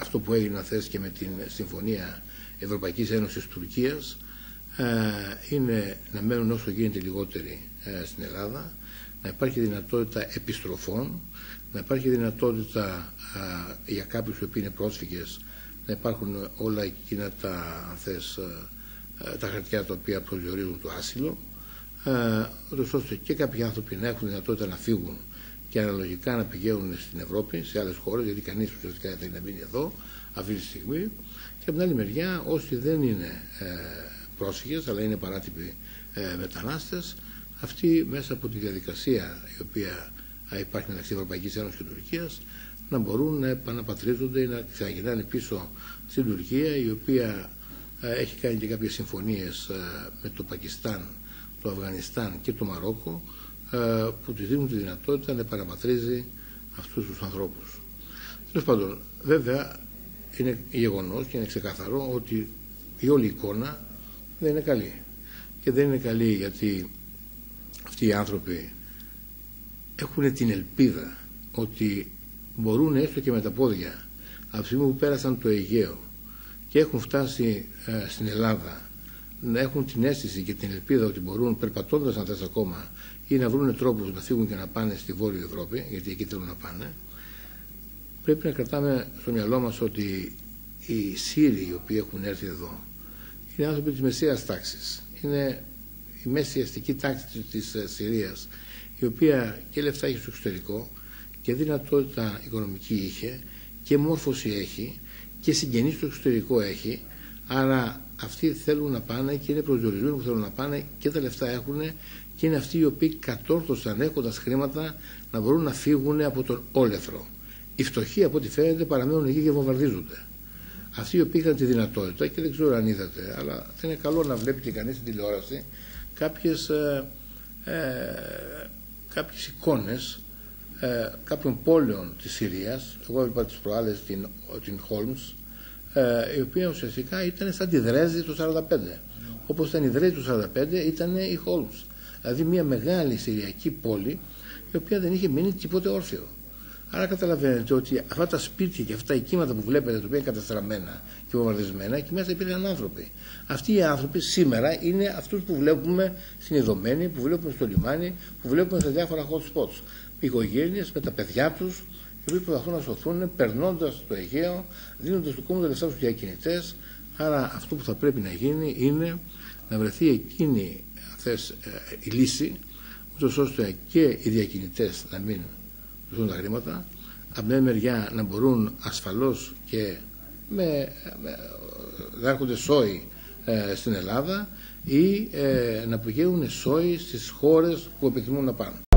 αυτό που έγινε χθε και με την Συμφωνία Ευρωπαϊκής Ένωσης Τουρκίας ε, είναι να μένουν όσο γίνεται λιγότεροι ε, στην Ελλάδα, να υπάρχει δυνατότητα επιστροφών, να υπάρχει δυνατότητα ε, για κάποιους που είναι πρόσφυγες να υπάρχουν όλα εκείνα τα, θες, τα χαρτιά τα οποία προσδιορίζουν το άσυλο, ώστε και κάποιοι άνθρωποι να έχουν δυνατότητα να φύγουν και αναλογικά να πηγαίνουν στην Ευρώπη, σε άλλες χώρες, γιατί κανείς ουσιαστικά δεν θέλει να μείνει εδώ αυτή τη στιγμή. Και από την άλλη μεριά, όσοι δεν είναι ε, πρόσφυγες, αλλά είναι παράτυποι ε, μετανάστες, αυτοί μέσα από τη διαδικασία η οποία υπάρχει μεταξύ Ευρωπαϊκής Ένωσης και Τουρκίας, να μπορούν να επαναπατρίζονται ή να ξαναγυρνάνε πίσω στην Τουρκία, η οποία ε, έχει κάνει και κάποιες συμφωνίες ε, με το Πακιστάν, το Αφγανιστάν και το Μαρόκο, ε, που τους δίνουν τη δυνατότητα να παραπατρίζει αυτούς τους ανθρώπους. Τέλος πάντων, βέβαια είναι γεγονός και είναι ξεκαθαρό ότι η όλη εικόνα δεν είναι καλή. Και δεν είναι καλή γιατί αυτοί οι άνθρωποι έχουν την ελπίδα ότι μπορούν έστω και με τα πόδια από τη στιγμή που πέρασαν το Αιγαίο και έχουν φτάσει ε, στην Ελλάδα να έχουν την αίσθηση και την ελπίδα ότι μπορούν περπατώντας αν θες ακόμα ή να βρουν τρόπους να φύγουν και να πάνε στη Βόρεια Ευρώπη γιατί εκεί θέλουν να πάνε πρέπει να κρατάμε στο μυαλό μας ότι οι Σύριοι οι οποίοι έχουν έρθει εδώ είναι άνθρωποι της μεσαίας τάξης. Είναι η μέση αστική τάξη της Συρίας η οποία και λεφτά έχει στο εξωτερικό και δυνατότητα οικονομική είχε και μόρφωση έχει και συγγενείς στο εξωτερικό έχει άρα αυτοί θέλουν να πάνε και είναι προσδιορισμένοι που θέλουν να πάνε και τα λεφτά έχουν και είναι αυτοί οι οποίοι κατόρθωσαν έχοντας χρήματα να μπορούν να φύγουν από τον όλεθρο. Οι φτωχοί από ό,τι φαίνεται παραμένουν εκεί και βομβαρδίζονται. Αυτοί οι οποίοι είχαν τη δυνατότητα και δεν ξέρω αν είδατε, αλλά θα είναι καλό να βλέπει και κανείς στην τηλεόραση κάποιες ε, ε, κάποιες εικόνες ε, κάποιων πόλεων της Συρίας εγώ έβλεπα τις προάλλες την, την Χόλμς ε, η οποία ουσιαστικά ήταν σαν τη Δρέσδη του 1945. Όπως ήταν η Δρέσδη του 1945 ήταν η Χόλμς. Δηλαδή μια μεγάλη Συριακή πόλη η οποία δεν είχε μείνει τίποτε όρθιο. Άρα καταλαβαίνετε ότι αυτά τα σπίτια και αυτά τα οικήματα που βλέπετε, τα οποία είναι καταστραμμένα και βομβαρδισμένα, εκεί μέσα υπήρχαν άνθρωποι. Αυτοί οι άνθρωποι σήμερα είναι αυτούς που βλέπουμε συνειδωμένοι, που βλέπουμε στο λιμάνι, που βλέπουμε σε διάφορα hot spots. Οικογένειες με τα παιδιά τους, οι οποίοι προσπαθούν να σωθούν περνώντας το Αιγαίο, δίνοντας του κόμμα λεφτά στους διακινητές. Άρα αυτό που θα πρέπει να γίνει είναι να βρεθεί εκείνη θες, ε, η λύση, ούτως ώστε και οι διακινητές να μην δουν τα χρήματα, από μια μεριά να μπορούν ασφαλώς και με, με να έρχονται σόι ε, στην Ελλάδα ή ε, να πηγαίνουν σόι στις χώρες που επιθυμούν να πάνε.